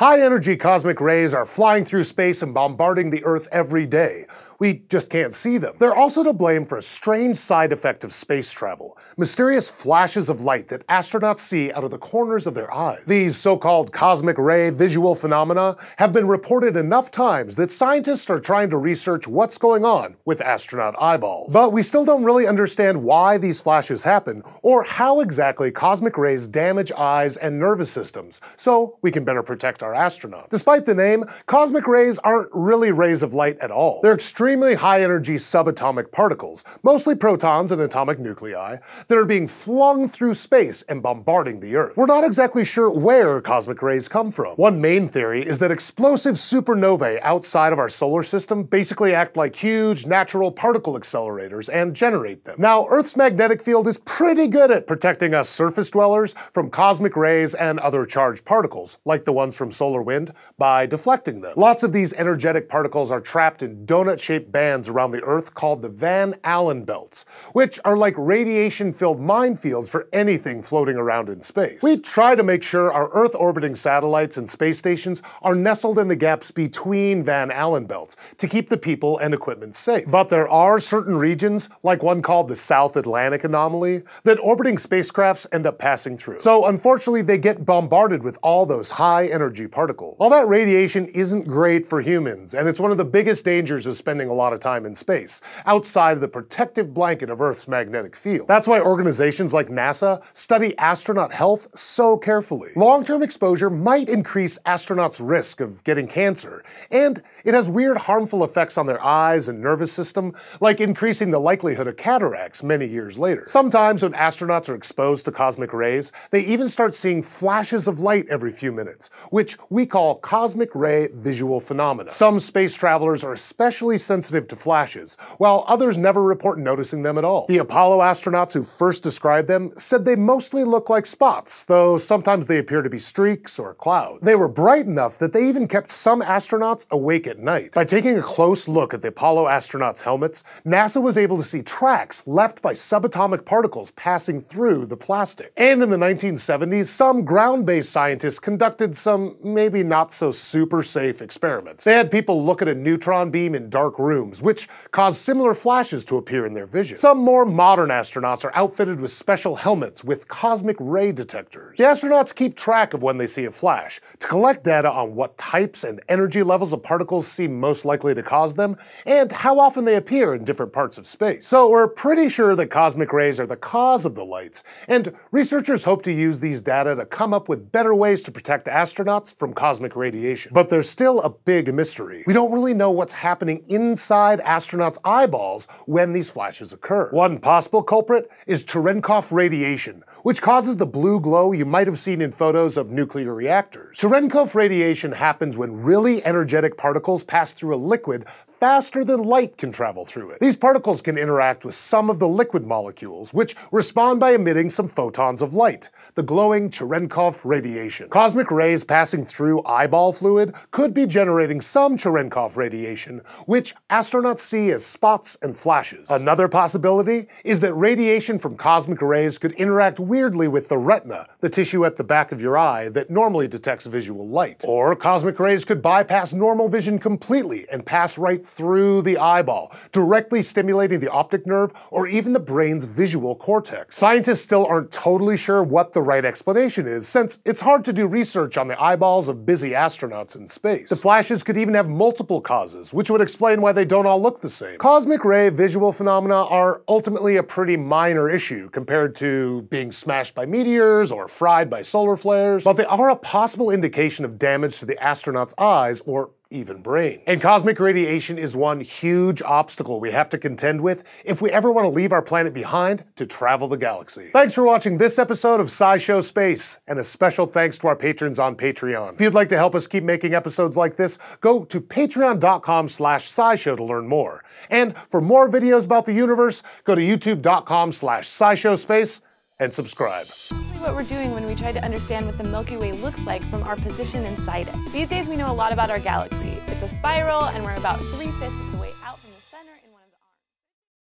High energy cosmic rays are flying through space and bombarding the Earth every day. We just can't see them. They're also to blame for a strange side effect of space travel mysterious flashes of light that astronauts see out of the corners of their eyes. These so called cosmic ray visual phenomena have been reported enough times that scientists are trying to research what's going on with astronaut eyeballs. But we still don't really understand why these flashes happen or how exactly cosmic rays damage eyes and nervous systems, so we can better protect our astronauts. Despite the name, cosmic rays aren't really rays of light at all. They're extremely high energy subatomic particles, mostly protons and atomic nuclei, that are being flung through space and bombarding the Earth. We're not exactly sure where cosmic rays come from. One main theory is that explosive supernovae outside of our solar system basically act like huge natural particle accelerators and generate them. Now, Earth's magnetic field is pretty good at protecting us surface dwellers from cosmic rays and other charged particles, like the ones from solar wind, by deflecting them. Lots of these energetic particles are trapped in donut-shaped bands around the Earth called the Van Allen belts, which are like radiation-filled minefields for anything floating around in space. We try to make sure our Earth-orbiting satellites and space stations are nestled in the gaps between Van Allen belts to keep the people and equipment safe. But there are certain regions, like one called the South Atlantic Anomaly, that orbiting spacecrafts end up passing through. So unfortunately, they get bombarded with all those high-energy particles. All that radiation isn't great for humans, and it's one of the biggest dangers of spending a lot of time in space, outside the protective blanket of Earth's magnetic field. That's why organizations like NASA study astronaut health so carefully. Long-term exposure might increase astronauts' risk of getting cancer, and it has weird harmful effects on their eyes and nervous system, like increasing the likelihood of cataracts many years later. Sometimes when astronauts are exposed to cosmic rays, they even start seeing flashes of light every few minutes, which we call cosmic ray visual phenomena. Some space travelers are especially sensitive to flashes, while others never report noticing them at all. The Apollo astronauts who first described them said they mostly look like spots, though sometimes they appear to be streaks or clouds. They were bright enough that they even kept some astronauts awake at night. By taking a close look at the Apollo astronauts' helmets, NASA was able to see tracks left by subatomic particles passing through the plastic. And in the 1970s, some ground-based scientists conducted some maybe not so super safe experiments. They had people look at a neutron beam in dark rooms, which cause similar flashes to appear in their vision. Some more modern astronauts are outfitted with special helmets with cosmic ray detectors. The astronauts keep track of when they see a flash to collect data on what types and energy levels of particles seem most likely to cause them and how often they appear in different parts of space. So we're pretty sure that cosmic rays are the cause of the lights, and researchers hope to use these data to come up with better ways to protect astronauts from cosmic radiation. But there's still a big mystery. We don't really know what's happening inside astronauts' eyeballs when these flashes occur. One possible culprit is Cherenkov radiation, which causes the blue glow you might have seen in photos of nuclear reactors. Cherenkov radiation happens when really energetic particles pass through a liquid faster than light can travel through it. These particles can interact with some of the liquid molecules, which respond by emitting some photons of light, the glowing Cherenkov radiation. Cosmic rays passing through eyeball fluid could be generating some Cherenkov radiation, which astronauts see as spots and flashes. Another possibility is that radiation from cosmic rays could interact weirdly with the retina, the tissue at the back of your eye that normally detects visual light. Or cosmic rays could bypass normal vision completely and pass right through the eyeball, directly stimulating the optic nerve or even the brain's visual cortex. Scientists still aren't totally sure what the right explanation is, since it's hard to do research on the eyeballs of busy astronauts in space. The flashes could even have multiple causes, which would explain why they don't all look the same. Cosmic ray visual phenomena are ultimately a pretty minor issue compared to being smashed by meteors or fried by solar flares, but they are a possible indication of damage to the astronaut's eyes or even brains. And cosmic radiation is one huge obstacle we have to contend with if we ever want to leave our planet behind to travel the galaxy. Thanks for watching this episode of SciShow Space, and a special thanks to our patrons on Patreon. If you'd like to help us keep making episodes like this, go to patreon.com slash scishow to learn more. And for more videos about the universe, go to youtube.com slash scishow and subscribe. What we're doing when we try to understand what the Milky Way looks like from our position inside it. These days we know a lot about our galaxy. It's a spiral and we're about three-fifths